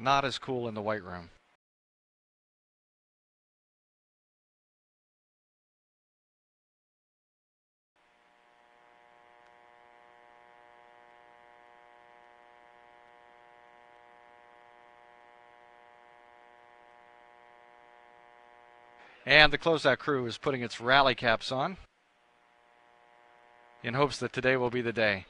not as cool in the white room. And the closeout crew is putting its rally caps on in hopes that today will be the day.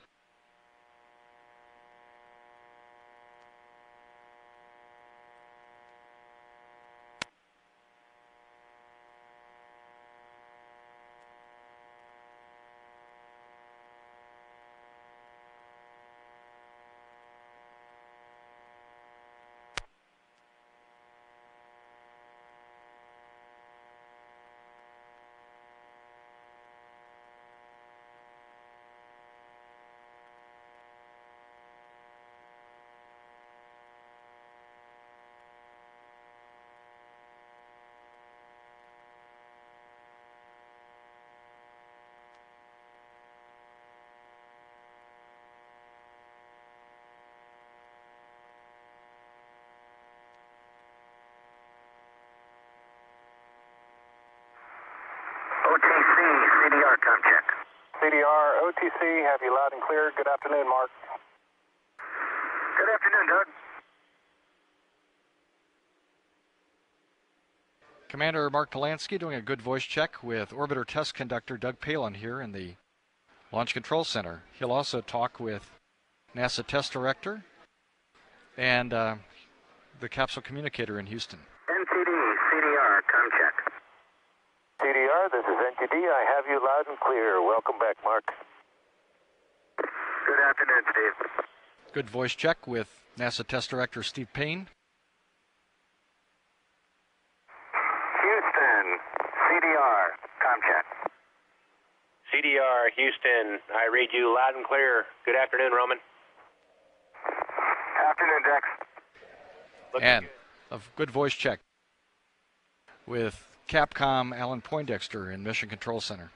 OTC, CDR, com check. CDR, OTC, have you loud and clear. Good afternoon, Mark. Good afternoon, Doug. Commander Mark Polansky doing a good voice check with orbiter test conductor Doug Palin here in the Launch Control Center. He'll also talk with NASA test director and uh, the capsule communicator in Houston. NTD, CDR, com check. CDR, this is NTD. I have you loud and clear. Welcome back, Mark. Good afternoon, Steve. Good voice check with NASA test director Steve Payne. Houston, CDR, com check. CDR, Houston, I read you loud and clear. Good afternoon, Roman. Afternoon, Dex. Looking and good. a good voice check with Capcom Alan Poindexter in Mission Control Center.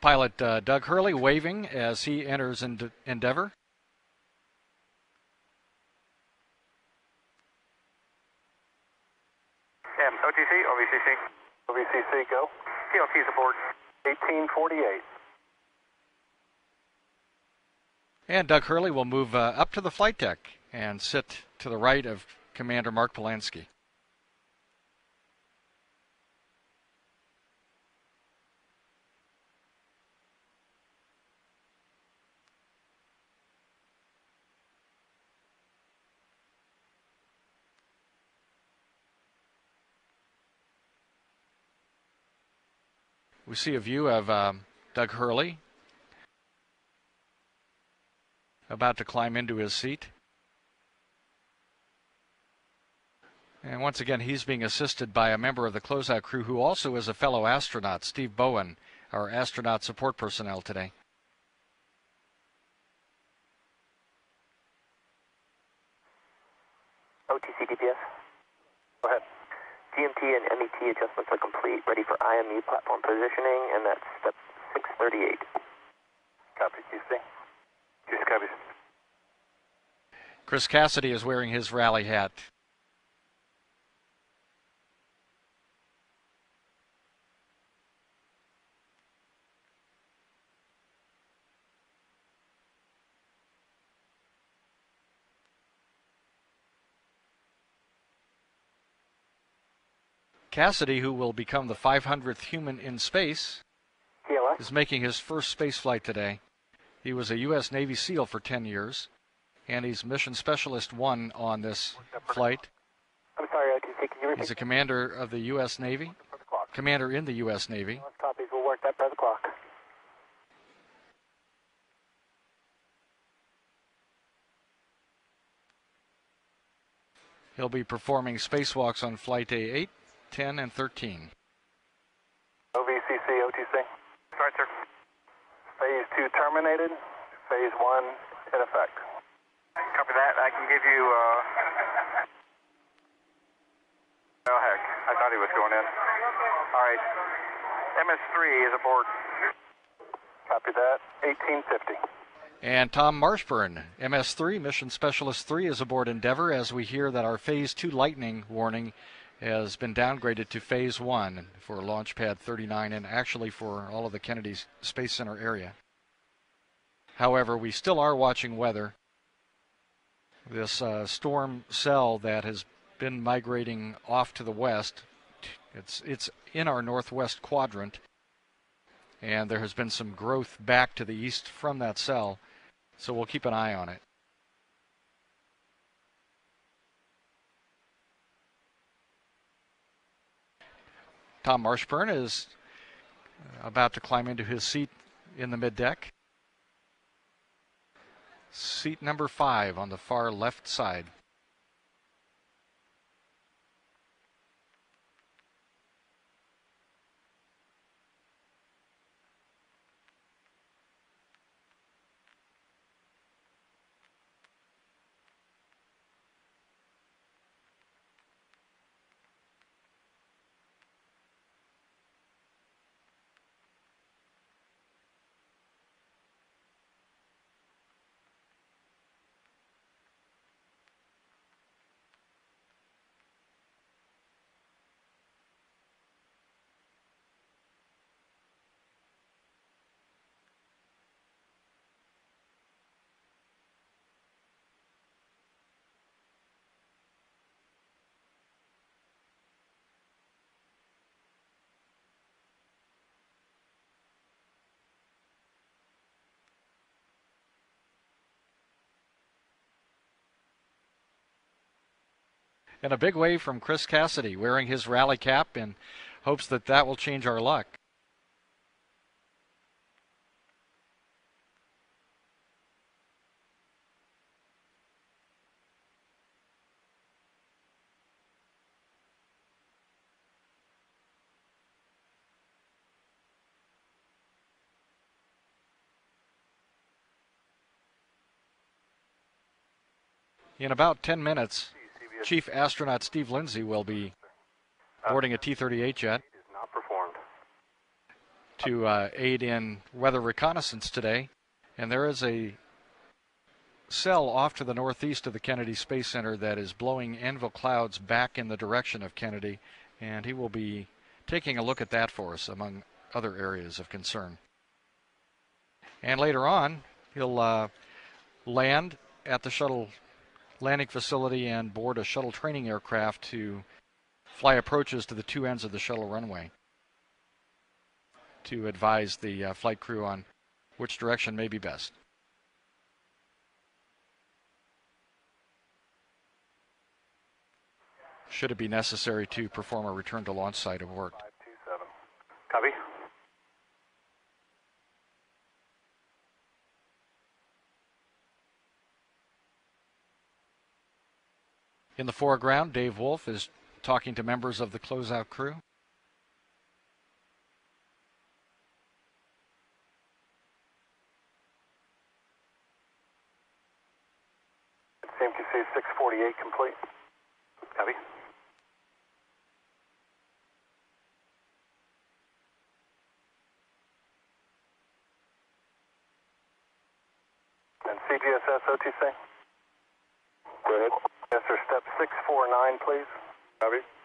Pilot uh, Doug Hurley waving as he enters Ende- Endeavour. M, OTC, OVCC. OVCC, go. TLC's aboard. 1848. And Doug Hurley will move uh, up to the flight deck and sit to the right of Commander Mark Polansky. We see a view of um, Doug Hurley about to climb into his seat. And once again, he's being assisted by a member of the closeout crew who also is a fellow astronaut, Steve Bowen, our astronaut support personnel today. OTC DPS. Go ahead. GMT and MET adjustments are complete, ready for IMU platform positioning, and that's step 638. Copy, QC. QC copies. Chris Cassidy is wearing his rally hat. Cassidy, who will become the 500th human in space, is making his first space flight today. He was a U.S. Navy SEAL for 10 years, and he's Mission Specialist 1 on this flight. I'm sorry, can you repeat He's a commander of the U.S. Navy, for the clock? commander in the U.S. Navy. Copies, we'll work that by the clock. He'll be performing spacewalks on Flight A8, 10, and 13. OVCC, OTC. Sorry, sir. Phase 2 terminated. Phase 1 in effect. Copy that. I can give you, uh... Oh, heck. I thought he was going in. All right. MS-3 is aboard. Copy that. 1850. And Tom Marshburn, MS3, Mission Specialist 3, is aboard Endeavour as we hear that our Phase 2 lightning warning has been downgraded to Phase 1 for Launch Pad 39 and actually for all of the Kennedy Space Center area. However, we still are watching weather. This uh, storm cell that has been migrating off to the west, it's, it's in our northwest quadrant, and there has been some growth back to the east from that cell. So we'll keep an eye on it. Tom Marshburn is about to climb into his seat in the middeck. Seat number five on the far left side. And a big wave from Chris Cassidy wearing his rally cap in hopes that that will change our luck. In about 10 minutes, Chief Astronaut Steve Lindsey will be boarding a T 38 jet Is not performed. to uh, aid in weather reconnaissance today. And there is a cell off to the northeast of the Kennedy Space Center that is blowing anvil clouds back in the direction of Kennedy. And he will be taking a look at that for us, among other areas of concern. And later on, he'll uh, land at the shuttle landing facility and board a shuttle training aircraft to fly approaches to the two ends of the shuttle runway to advise the uh, flight crew on which direction may be best. Should it be necessary to perform a return to launch site of work. 527. Copy. In the foreground, Dave Wolf is talking to members of the closeout crew. CMQC 648 complete. And CGSS OTC? Go ahead. Yes, sir. Step 649, please. Copy.